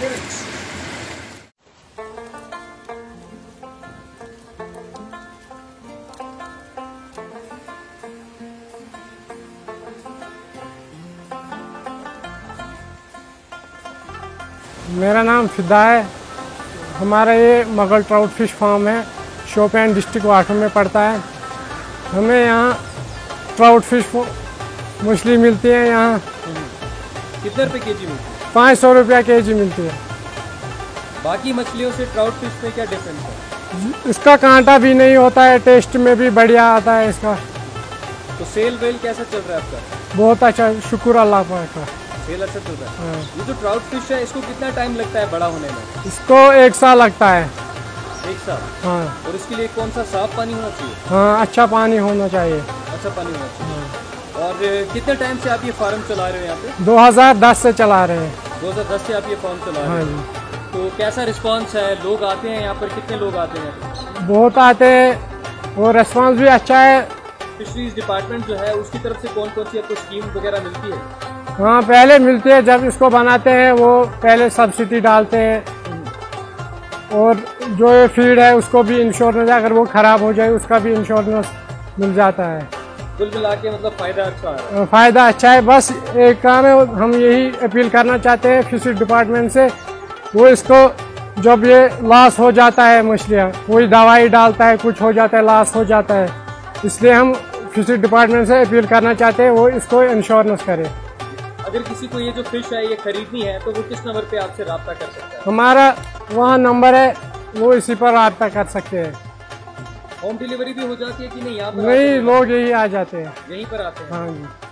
Phoenix. मेरा नाम फिदा है। हमारा ये मगल ट्राउट फ़िश फार्म है। शोपियान डिस्ट्रिक्ट वाटर में पड़ता है। हमें यहाँ ट्राउट फ़िश मछली मिलती है यहाँ। कितने रुपए के जी मिलती है पाँच सौ रुपया के जी मिलती है। बाकी मछलियों से ट्राउट फ़िश में क्या डिफरेंस है? इसका कांटा भी नहीं होता है टेस्ट में भी बढ़िया आता है इसका। तो सेल वेल कैसा चल रहा है आपका? बहुत अच्छा शुक्र अल्लाह का सेल अच्छा चल रहा है। हाँ। ये जो ट्राउट फ़िश है इसको कितना टाइम लगता है बड़ा होने में? इसको एक साल लगता है। एक साल? हाँ। और इसके लिए कौन सा साफ़ पानी होना चाहिए? हाँ अच्छा पानी होना चाहिए। अच्छा पानी होना चाहिए। और कितने टाइम से आप ये फार्म चला रहे हो यहाँ पे? 2010 से चला रहे हैं। 2010 से आप ये फार्म चला रहे हाँ? तो कैसा रिस्पांस है? लोग आते हैं यहाँ पर? कितने लोग आते हैं? बहुत आते हैं और रेस्पॉन्स भी अच्छा है। फिशरीज डिपार्टमेंट जो है उसकी तरफ़ से कौन कौन सी आपको स्कीम वगैरह मिलती है? हाँ पहले मिलती है। जब इसको बनाते हैं वो पहले सब्सिडी डालते हैं। और जो ये फ़ीड है उसको भी इंश्योरेंस अगर वो ख़राब हो जाए उसका भी इंश्योरेंस मिल जाता है। कुल मिला के मतलब फ़ायदा अच्छा है। फ़ायदा अच्छा है। बस एक काम है हम यही अपील करना चाहते हैं फिशरी डिपार्टमेंट से वो इसको जब ये लॉस हो जाता है मछलियाँ कोई दवाई डालता है कुछ हो जाता है लॉस हो जाता है। इसलिए हम फिशरी डिपार्टमेंट से अपील करना चाहते हैं वो इसको इंश्योरेंस करे। अगर किसी को ये जो फ़िश है ये खरीदनी है तो वो किस नंबर पे आपसे रब्ता कर सकता है? हमारा वहाँ नंबर है वो इसी पर रब्ता कर सकते हैं। होम डिलीवरी भी हो जाती है कि नहीं? यहाँ नहीं लोग यही आ जाते हैं हैं? यहीं पर आते हैं। हाँ जी।